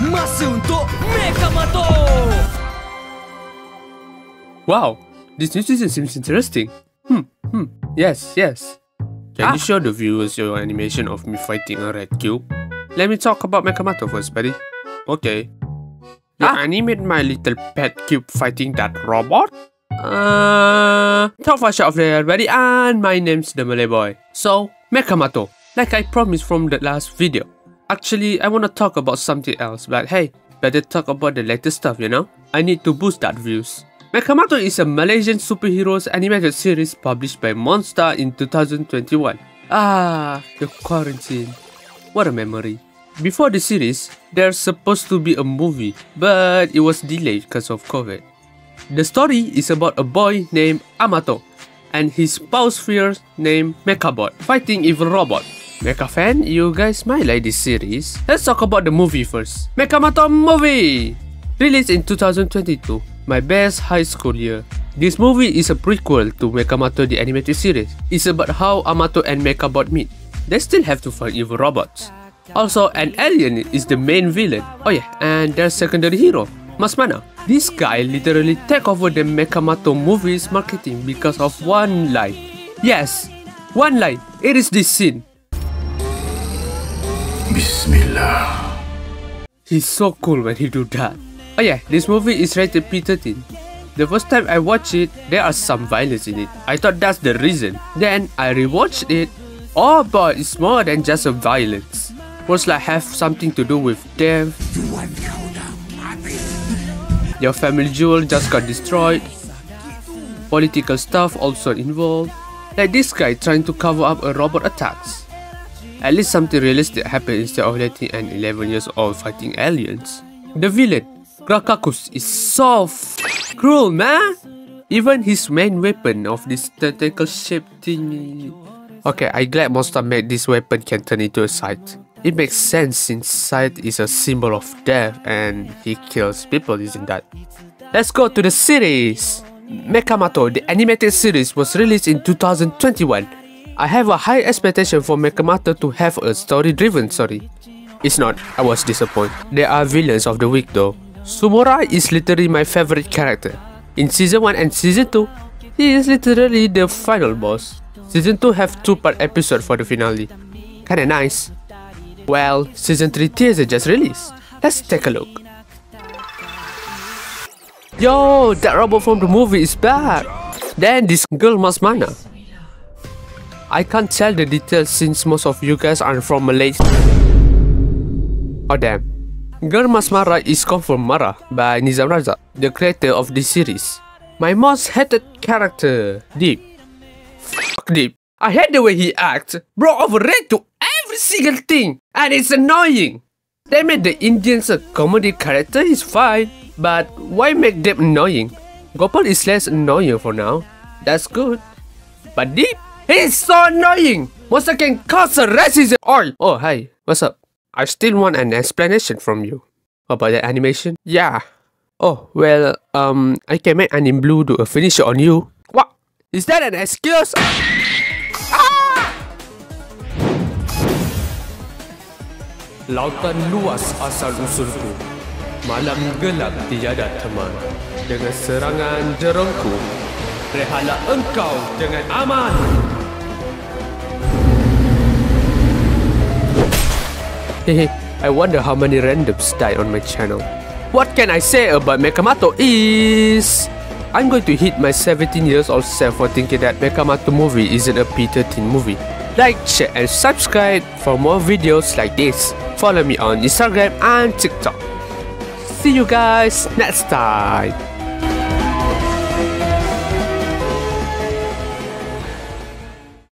Masa untuk Mechamato! Wow, this new season seems interesting. Hmm, hmm, yes, yes. Can you Ah. show the viewers your animation of me fighting a red cube? Let me talk about Mechamato first, buddy. Okay. You Ah. animate my little pet cube fighting that robot? Uh, talk fast of there, buddy, and my name's the Malay boy. So, Mechamato, like I promised from the last video. Actually, I wanna talk about something else, but hey, better talk about the latest stuff, you know? I need to boost that views. Mechamato is a Malaysian superheroes animated series published by Monsta in 2021. Ah, the quarantine. What a memory. Before the series, there's supposed to be a movie, but it was delayed because of COVID. The story is about a boy named Amato and his spouse fears named Mechabot fighting evil robot. Mecha fan, you guys might like this series. Let's talk about the movie first. Mechamato movie! Released in 2022, my best high school year. This movie is a prequel to Mechamato the animated series. It's about how Amato and Mechabot meet. They still have to fight evil robots. Also, an alien is the main villain. Oh yeah, and their secondary hero, Masmana. This guy literally take over the Mechamato movie's marketing because of one line. Yes, one line. It is this scene. Bismillah. He's so cool when he do that. Oh yeah, this movie is rated P13. The first time I watched it, there are some violence in it. I thought that's the reason. Then I rewatched it. Oh boy, it's more than just a violence. Was like have something to do with death. Your family jewel just got destroyed. Political stuff also involved. Like this guy trying to cover up a robot attacks. At least something realistic happened instead of letting an 11 years old fighting aliens. The villain, Grakakus, is so cruel, man! Even his main weapon of this tentacle shaped thingy. Okay, I glad Monsta made this weapon can turn into a scythe. It makes sense since sight is a symbol of death and he kills people using that. Let's go to the series! Mechamato, the animated series, was released in 2021. I have a high expectation for Mechamato to have a story-driven story. It's not, I was disappointed. There are villains of the week though. Sumura is literally my favorite character. In season 1 and season 2, he is literally the final boss. Season 2 have two part episode for the finale. Kinda nice. Well, season 3 teaser just released. Let's take a look. Yo, that robot from the movie is back. Then this girl Masmana. I can't tell the details since most of you guys aren't from Malaysia. Oh damn. Girl Masmara is confirmed Mara by Nizam Razak, the creator of this series. My most hated character, Deep. Fuck Deep. I hate the way he acts. Bro overreact to every single thing, and it's annoying. They made the Indians a comedy character is fine, but why make them annoying? Gopal is less annoying for now. That's good. But Deep, he's so annoying. Monsta can cause a racism. Oi. Oh, hi. What's up? I still want an explanation from you. About the animation? Yeah. Oh, well, um, I can make Anim Blue do a finisher on you. What? Is that an excuse? Lautan luas asal usulku Malam gelap tiada teman Dengan serangan jerungku Rehala engkau dengan aman Hehe, I wonder how many randoms died on my channel. What can I say about Mekamato is... I'm going to hit my 17 years old self for thinking that Mekamato movie isn't a P13 movie. Like, share and subscribe for more videos like this. Follow me on Instagram and TikTok. See you guys next time.